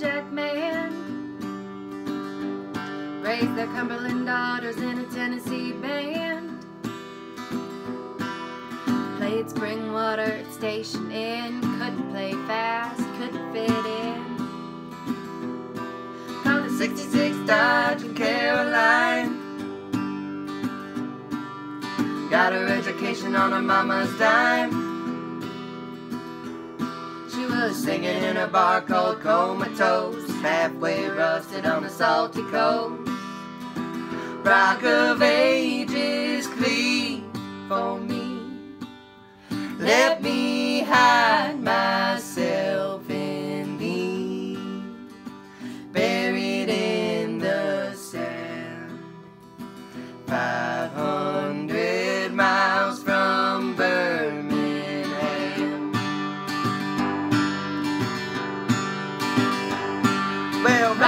lumberjack man. Raised the Cumberland daughters in a Tennessee band. Played spring water at Station Inn. Couldn't play fast, couldn't fit in. Called a 66 Dodge in Caroline. Got her education on her mama's dime. Singing in a bar called Comatose, halfway rusted on the salty coast. Rock of ages, cleave for me. Let me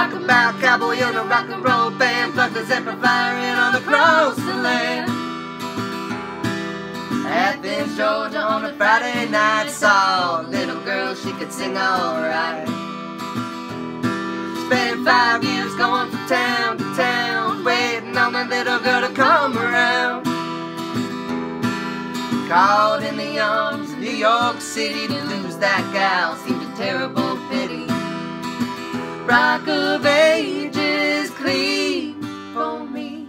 Rock about cowboy on a rock and roll band, his amplifier in on the crossing land. Athens, Georgia on a Friday night saw a little girl, she could sing alright. Spent five years going from town to town, waiting on the little girl to come around. Caught in the arms of New York City to lose that gal seemed a terrible. Rock of ages, cleave for me.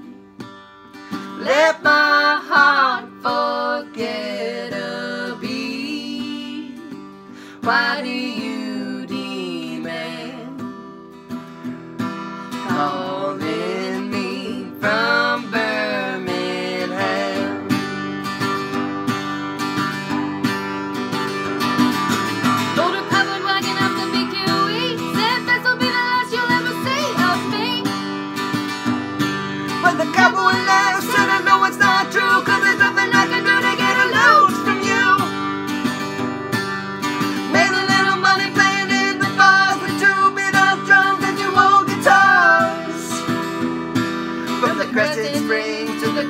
Let my heart forget a beat. Why do you demand calling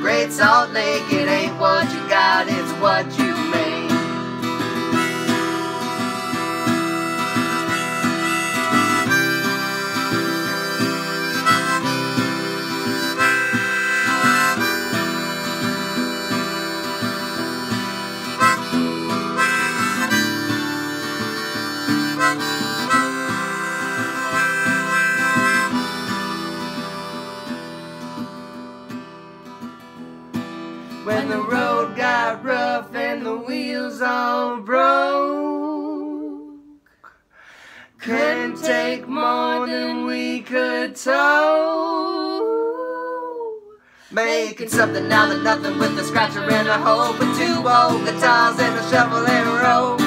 Great Salt Lake, it ain't what you got, it's what you When the road got rough and the wheels all broke, couldn't take more than we could tow. Making something out of nothing with a scratcher and a hole, with two old guitars and a shovel and a rope.